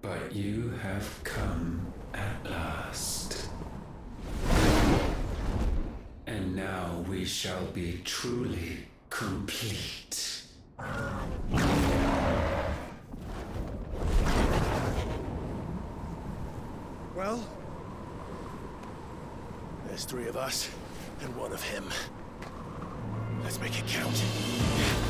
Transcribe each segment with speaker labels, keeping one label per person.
Speaker 1: But you have come at last. And now we shall be truly complete.
Speaker 2: Well, there's three of us and one of him. Let's make it count.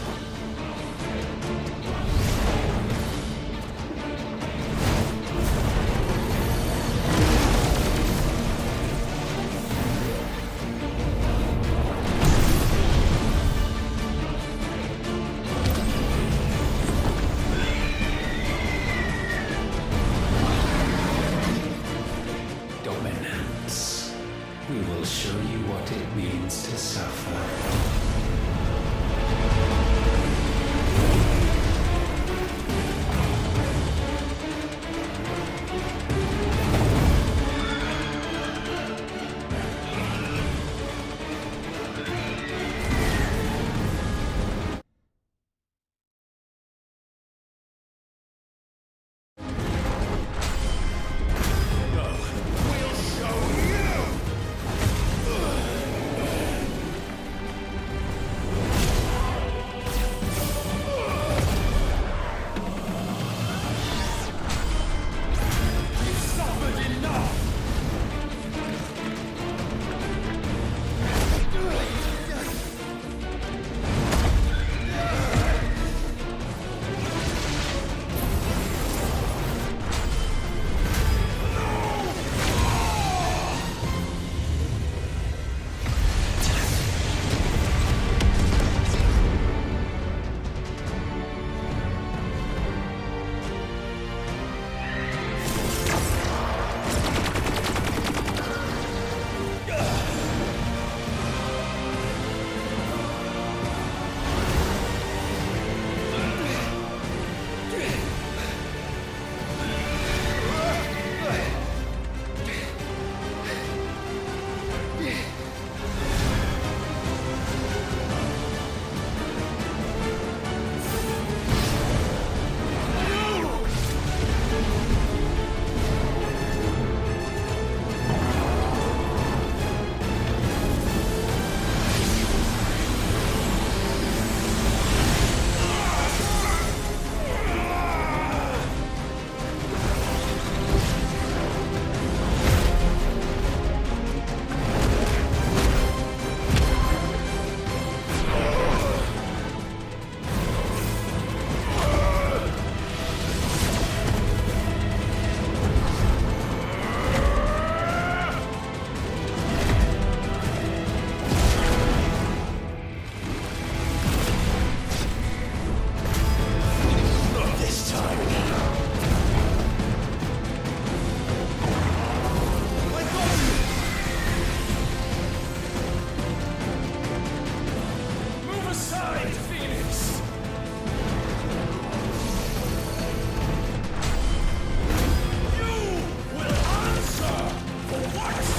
Speaker 2: What?